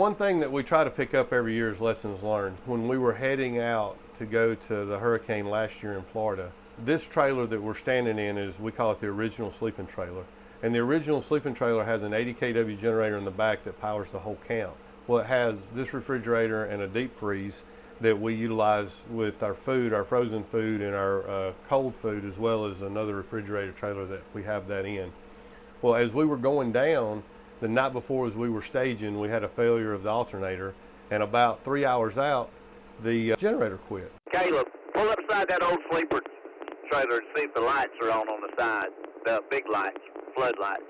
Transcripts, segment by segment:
one thing that we try to pick up every year is lessons learned. When we were heading out to go to the hurricane last year in Florida, this trailer that we're standing in is, we call it the original sleeping trailer. And the original sleeping trailer has an 80 kW generator in the back that powers the whole camp. Well, it has this refrigerator and a deep freeze that we utilize with our food, our frozen food, and our uh, cold food, as well as another refrigerator trailer that we have that in. Well, as we were going down, the night before as we were staging, we had a failure of the alternator, and about three hours out, the uh, generator quit. Caleb, pull up upside that old sleeper trailer and see if the lights are on on the side, the big lights, floodlights.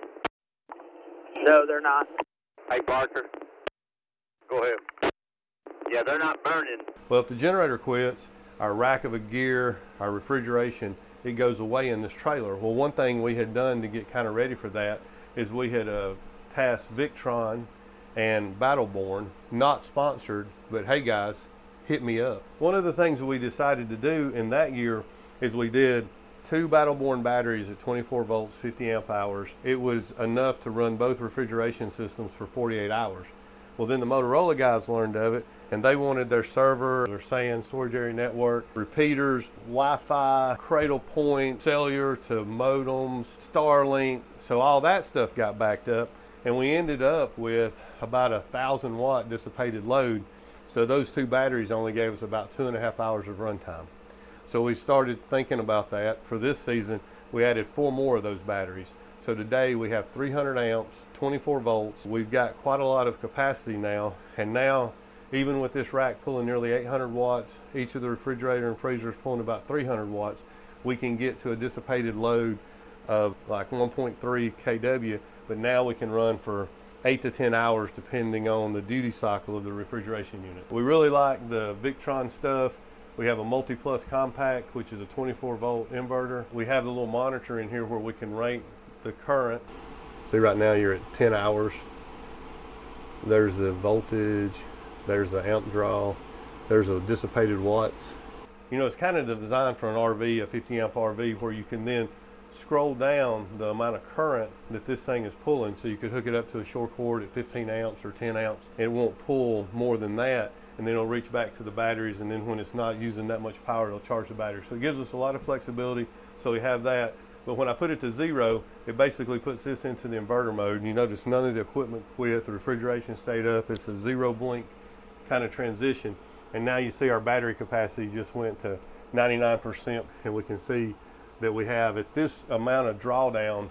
No, they're not. Hey, Barker, go ahead. Yeah, they're not burning. Well, if the generator quits, our rack of a gear, our refrigeration, it goes away in this trailer. Well, one thing we had done to get kind of ready for that is we had uh, tasked Victron and Battle Born, not sponsored, but hey guys, hit me up. One of the things we decided to do in that year is we did two Battle Born batteries at 24 volts, 50 amp hours. It was enough to run both refrigeration systems for 48 hours. Well, then the Motorola guys learned of it and they wanted their server, their SAN storage area network, repeaters, Wi-Fi, Cradlepoint, cellular to modems, Starlink. So all that stuff got backed up and we ended up with about a thousand watt dissipated load. So those two batteries only gave us about two and a half hours of runtime. So we started thinking about that. For this season, we added four more of those batteries. So today we have 300 amps, 24 volts. We've got quite a lot of capacity now. And now, even with this rack pulling nearly 800 watts, each of the refrigerator and freezers pulling about 300 watts, we can get to a dissipated load of like 1.3 kW, but now we can run for eight to 10 hours depending on the duty cycle of the refrigeration unit. We really like the Victron stuff. We have a MultiPlus Compact, which is a 24 volt inverter. We have a little monitor in here where we can rate the current. See right now you're at 10 hours. There's the voltage, there's the amp draw, there's a dissipated watts. You know, it's kind of designed for an RV, a 50 amp RV, where you can then scroll down the amount of current that this thing is pulling. So you could hook it up to a shore cord at 15 amps or 10 amps. It won't pull more than that and then it'll reach back to the batteries and then when it's not using that much power it'll charge the battery so it gives us a lot of flexibility so we have that but when I put it to zero it basically puts this into the inverter mode and you notice none of the equipment quit the refrigeration stayed up it's a zero blink kind of transition and now you see our battery capacity just went to 99% and we can see that we have at this amount of drawdown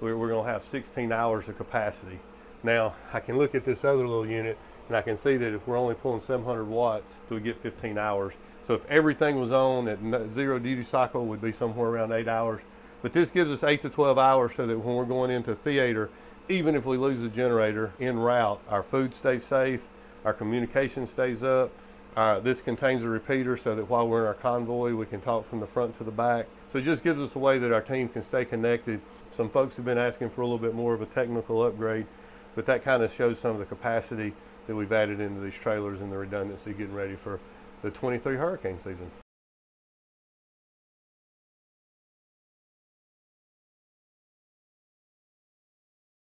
we're, we're going to have 16 hours of capacity now I can look at this other little unit and I can see that if we're only pulling 700 watts, we get 15 hours. So if everything was on at zero duty cycle, would be somewhere around eight hours. But this gives us eight to 12 hours so that when we're going into theater, even if we lose the generator en route, our food stays safe, our communication stays up. Uh, this contains a repeater so that while we're in our convoy, we can talk from the front to the back. So it just gives us a way that our team can stay connected. Some folks have been asking for a little bit more of a technical upgrade, but that kind of shows some of the capacity that we've added into these trailers and the redundancy getting ready for the 23 hurricane season.